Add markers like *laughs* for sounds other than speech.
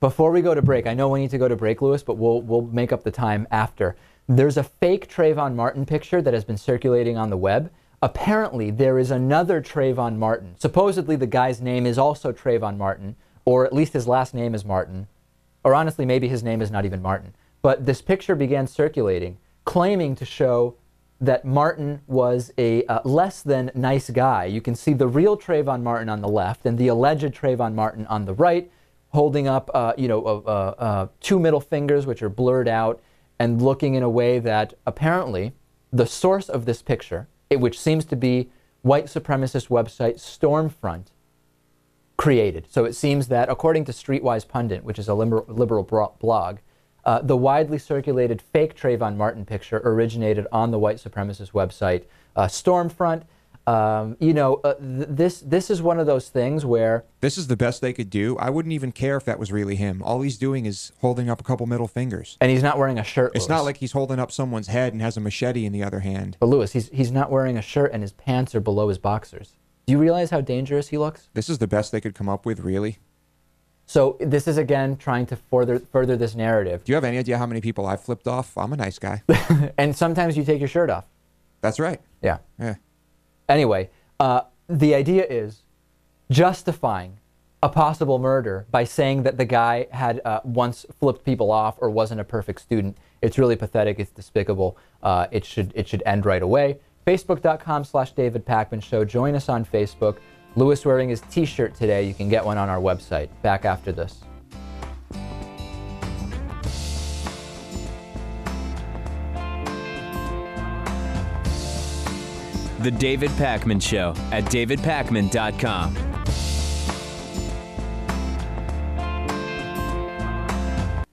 before we go to break, I know we need to go to break, Lewis, but we'll we'll make up the time after. There's a fake Trayvon Martin picture that has been circulating on the web. Apparently, there is another Trayvon Martin. Supposedly, the guy's name is also Trayvon Martin, or at least his last name is Martin. Or honestly, maybe his name is not even Martin. But this picture began circulating, claiming to show that Martin was a uh, less than nice guy. You can see the real Trayvon Martin on the left and the alleged Trayvon Martin on the right, holding up, uh, you know, uh, uh, two middle fingers, which are blurred out, and looking in a way that apparently the source of this picture, it, which seems to be white supremacist website Stormfront, created. So it seems that, according to Streetwise Pundit, which is a liberal, liberal blog, uh, the widely circulated fake Trayvon Martin picture originated on the white supremacist website uh, Stormfront. Um, you know, uh, th- this this is one of those things where This is the best they could do. I wouldn't even care if that was really him. All he's doing is holding up a couple middle fingers. and he's not wearing a shirt. It's Lewis. not like he's holding up someone's head and has a machete in the other hand. But Lewis, he's he's not wearing a shirt and his pants are below his boxers. Do you realize how dangerous he looks? This is the best they could come up with, really. So this is again trying to further further this narrative. Do you have any idea how many people I've flipped off? I'm a nice guy. *laughs* and sometimes you take your shirt off. That's right. Yeah. Yeah. Anyway, uh, the idea is justifying a possible murder by saying that the guy had uh, once flipped people off or wasn't a perfect student. It's really pathetic. It's despicable. Uh, it should it should end right away. Facebook.com slash David Pakman Show. Join us on Facebook. Lewis wearing his T-shirt today. You can get one on our website. Back after this. The David Pakman Show at davidpakman.com.